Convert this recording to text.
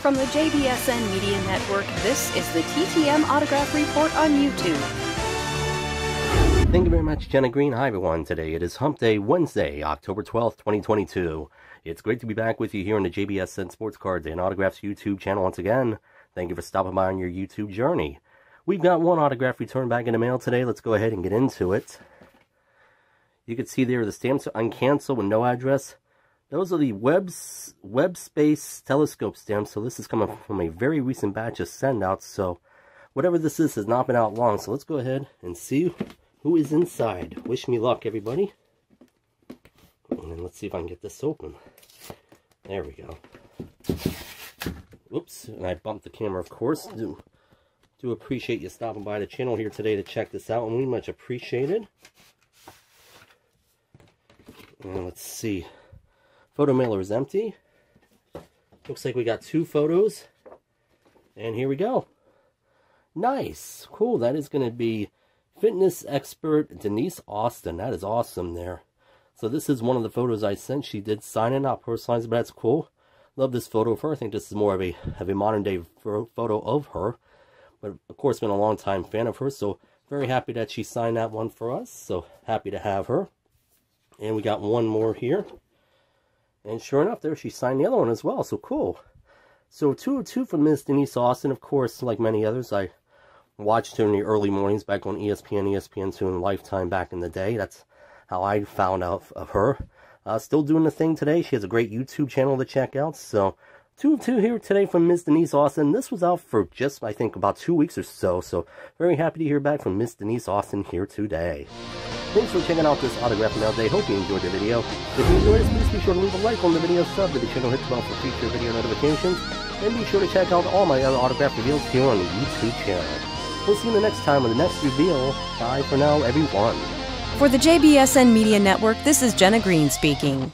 From the JBSN Media Network, this is the TTM Autograph Report on YouTube. Thank you very much, Jenna Green. Hi, everyone. Today it is Hump Day, Wednesday, October 12th, 2022. It's great to be back with you here on the JBSN Sports Cards and Autographs YouTube channel once again. Thank you for stopping by on your YouTube journey. We've got one autograph returned back in the mail today. Let's go ahead and get into it. You can see there the stamps are uncanceled with no address. Those are the Webb's, Webb Space Telescope stamps. So this is coming from a very recent batch of sendouts. So whatever this is has not been out long. So let's go ahead and see who is inside. Wish me luck, everybody. And then let's see if I can get this open. There we go. Whoops, and I bumped the camera, of course. Do, do appreciate you stopping by the channel here today to check this out, and we much appreciate it. And let's see. Photo mailer is empty. Looks like we got two photos. And here we go. Nice. Cool. That is going to be fitness expert Denise Austin. That is awesome there. So this is one of the photos I sent. She did sign it, not personalized, but that's cool. Love this photo of her. I think this is more of a, of a modern day photo of her. But of course, been a long time fan of her. So very happy that she signed that one for us. So happy to have her. And we got one more here. And sure enough, there she signed the other one as well. So cool. So two two from Miss Denise Austin. Of course, like many others, I watched her in the early mornings back on ESPN, ESPN2, and Lifetime back in the day. That's how I found out of her. Uh, still doing the thing today. She has a great YouTube channel to check out. So two of two here today from Miss Denise Austin. This was out for just, I think, about two weeks or so. So very happy to hear back from Miss Denise Austin here today. Thanks for checking out this autograph mail day. Hope you enjoyed the video. If you enjoyed please be sure to leave a like on the video, sub to the channel, hit the bell for future video notifications, and be sure to check out all my other autograph reveals here on the YouTube channel. We'll see you the next time with the next reveal. Bye for now, everyone. For the JBSN Media Network, this is Jenna Green speaking.